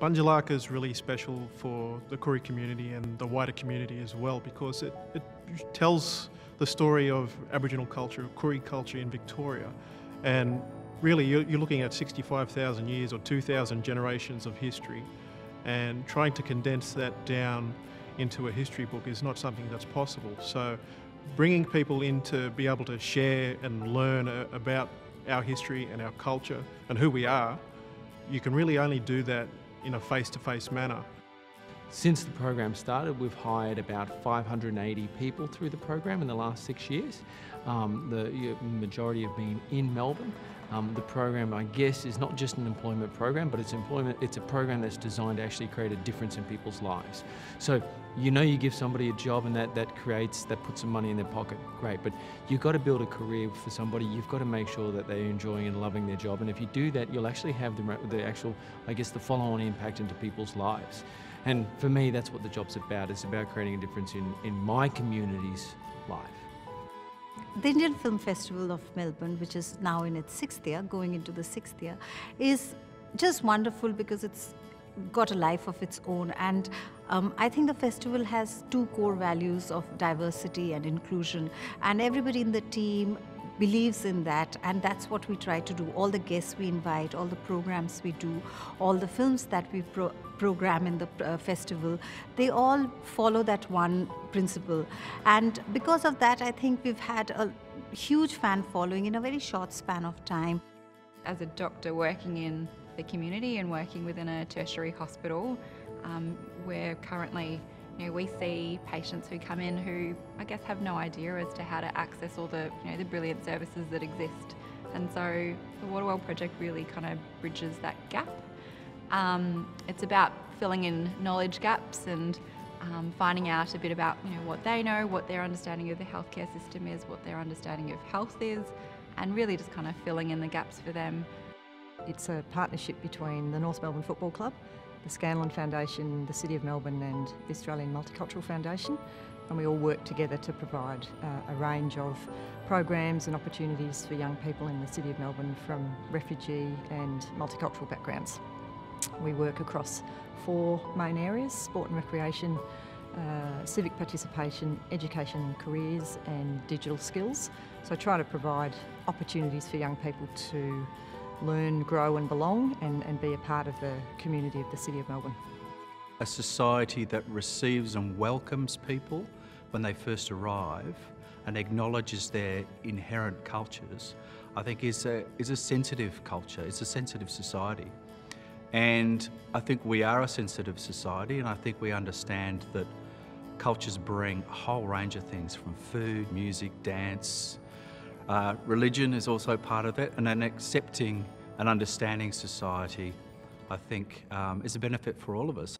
Bunjilaka is really special for the Koori community and the wider community as well because it, it tells the story of Aboriginal culture, Koori culture in Victoria. And really, you're, you're looking at 65,000 years or 2,000 generations of history. And trying to condense that down into a history book is not something that's possible. So, bringing people in to be able to share and learn uh, about our history and our culture and who we are, you can really only do that in a face-to-face manner. Since the program started, we've hired about 580 people through the program in the last six years. Um, the majority have been in Melbourne. Um, the program, I guess, is not just an employment program, but it's employment. It's a program that's designed to actually create a difference in people's lives. So you know, you give somebody a job and that that creates that puts some money in their pocket. Great, but you've got to build a career for somebody. You've got to make sure that they're enjoying and loving their job. And if you do that, you'll actually have the the actual, I guess, the follow-on impact into people's lives. And for me, that's what the job's about. It's about creating a difference in in my community's life. The Indian Film Festival of Melbourne, which is now in its sixth year, going into the sixth year, is just wonderful because it's got a life of its own. And um, I think the festival has two core values of diversity and inclusion. And everybody in the team believes in that and that's what we try to do. All the guests we invite all the programs we do all the films that we pro program in the uh, festival they all follow that one principle. And because of that i think we've had a huge fan following in a very short span of time. As a doctor working in the community and working within a tertiary hospital um, we're currently you know, we see patients who come in who I guess have no idea as to how to access all the you know the brilliant services that exist, and so the Waterwell project really kind of bridges that gap. Um, it's about filling in knowledge gaps and um, finding out a bit about you know what they know, what their understanding of the healthcare system is, what their understanding of health is, and really just kind of filling in the gaps for them. It's a partnership between the North Melbourne Football Club the Scanlon Foundation, the City of Melbourne and the Australian Multicultural Foundation and we all work together to provide uh, a range of programs and opportunities for young people in the City of Melbourne from refugee and multicultural backgrounds. We work across four main areas, sport and recreation, uh, civic participation, education and careers and digital skills. So I try to provide opportunities for young people to learn, grow and belong and, and be a part of the community of the City of Melbourne. A society that receives and welcomes people when they first arrive and acknowledges their inherent cultures, I think is a, is a sensitive culture, it's a sensitive society. And I think we are a sensitive society and I think we understand that cultures bring a whole range of things from food, music, dance, uh, religion is also part of it, and an accepting and understanding society, I think, um, is a benefit for all of us.